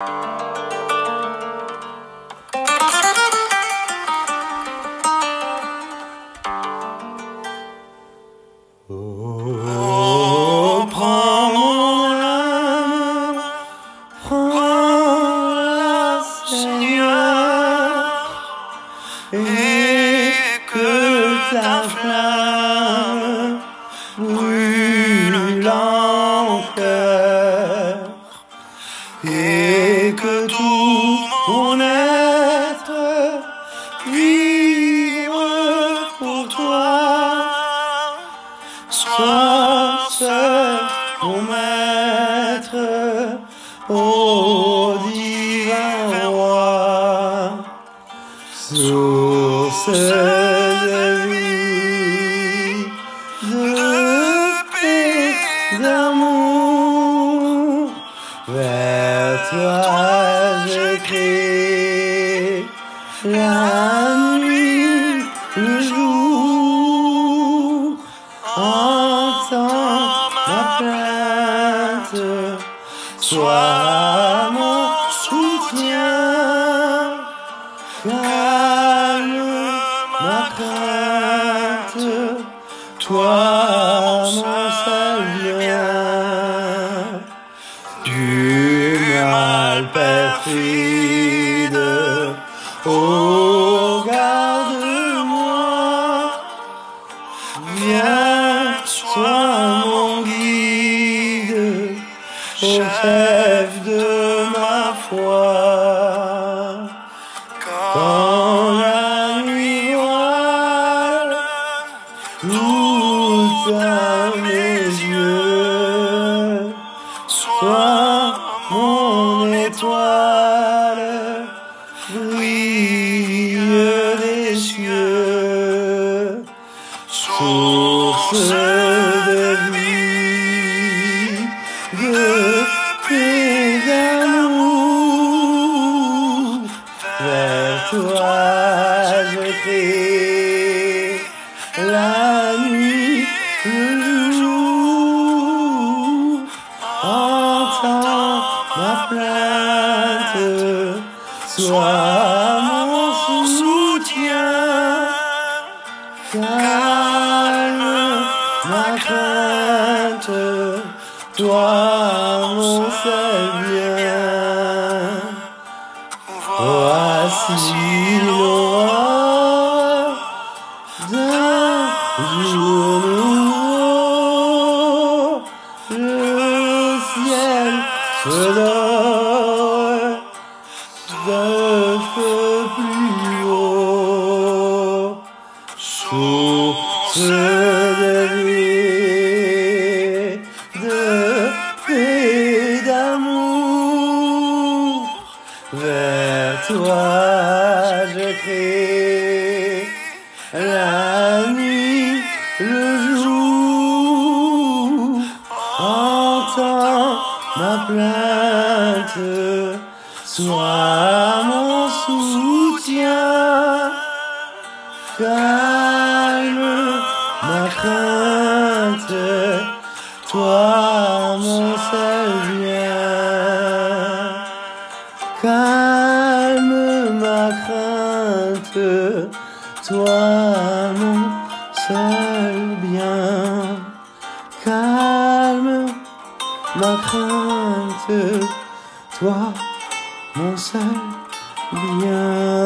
Oh, mon être vive pour toi. Sois seul mon maître, ô divin roi, source de vie, de paix, d'amour, vers toi crie la nuit, le jour. Entends ma plainte, sois mon soutien, calme ma crainte, toi mon seul bien, mal perfide, oh garde-moi. Viens, sois mon guide, au chef de ma foi. Quand la nuit voile à mes yeux, sois source de vie, de paix d'amour. Vers toi je la nuit, le jour. Entends ma plainte, sois mon soutien. Toi mon bien. Voici l'aurore d'un jour nouveau, le ciel se dore d'un feu plus haut. Source de vie, vers toi je crie la nuit, le jour. Entends ma plainte, sois mon soutien. Calme ma crainte, toi Calme ma crainte, toi mon seul bien. Calme ma crainte, toi mon seul bien.